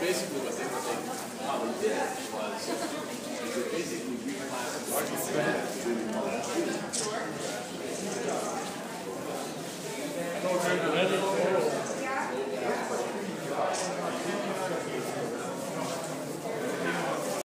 basically what they, what they, how they did was